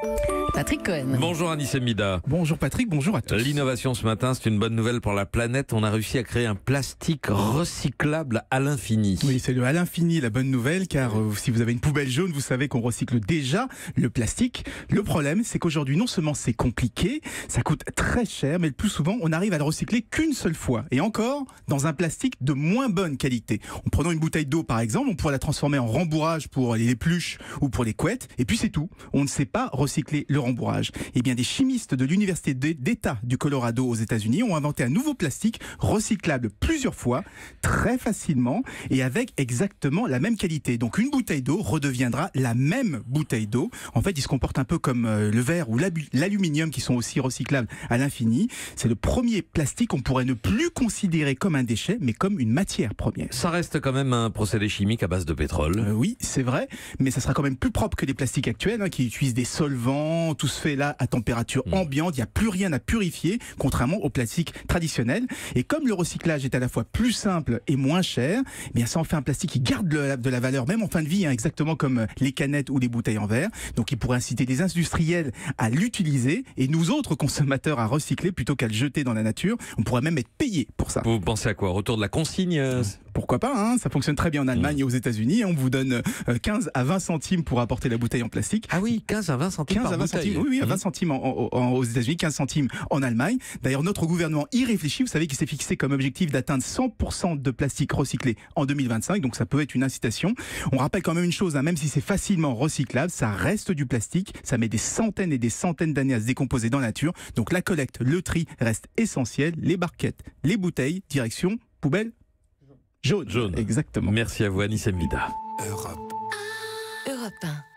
Bye. Patrick Cohen. Bonjour Anis Mida. Bonjour Patrick, bonjour à tous. L'innovation ce matin, c'est une bonne nouvelle pour la planète. On a réussi à créer un plastique recyclable à l'infini. Oui, c'est le à l'infini la bonne nouvelle, car euh, si vous avez une poubelle jaune, vous savez qu'on recycle déjà le plastique. Le problème, c'est qu'aujourd'hui, non seulement c'est compliqué, ça coûte très cher, mais le plus souvent, on arrive à le recycler qu'une seule fois. Et encore, dans un plastique de moins bonne qualité. En prenant une bouteille d'eau, par exemple, on pourrait la transformer en rembourrage pour les pluches ou pour les couettes, et puis c'est tout. On ne sait pas recycler le rembourrage. Eh bien, des chimistes de l'université d'État du Colorado aux États-Unis ont inventé un nouveau plastique recyclable plusieurs fois, très facilement et avec exactement la même qualité. Donc, une bouteille d'eau redeviendra la même bouteille d'eau. En fait, il se comporte un peu comme euh, le verre ou l'aluminium qui sont aussi recyclables à l'infini. C'est le premier plastique qu'on pourrait ne plus considérer comme un déchet, mais comme une matière première. Ça reste quand même un procédé chimique à base de pétrole. Euh, oui, c'est vrai, mais ça sera quand même plus propre que les plastiques actuels hein, qui utilisent des solvants, tout se fait là à température mm. ambiante, il n'y a plus rien à purifier, contrairement au plastique traditionnel. Et comme le recyclage est à la fois plus simple et moins cher, eh bien ça en fait un plastique qui garde de la valeur, même en fin de vie, hein, exactement comme les canettes ou les bouteilles en verre. Donc il pourrait inciter des industriels à l'utiliser et nous autres consommateurs à recycler plutôt qu'à le jeter dans la nature. On pourrait même être payé pour ça. Vous pensez à quoi? Retour de la consigne euh, pourquoi pas, hein ça fonctionne très bien en Allemagne mm. et aux États-Unis. On vous donne 15 euh, à 20 centimes pour apporter la bouteille en plastique. Ah oui, 15 à 20 centimes 15 à 20 centimes, oui, oui, à 20 mm. centimes aux États-Unis, 15 centimes en Allemagne. D'ailleurs, notre gouvernement y réfléchit. Vous savez qu'il s'est fixé comme objectif d'atteindre 100% de plastique recyclé en 2025. Donc ça peut être une incitation. On rappelle quand même une chose, hein, même si c'est facilement recyclable, ça reste du plastique. Ça met des centaines et des centaines d'années à se décomposer dans la nature. Donc la collecte, le tri reste essentiel. Les barquettes, les bouteilles, direction poubelle Jaune. Jaune. Exactement. Merci à vous, Anissa Mida. Europe. Europe 1.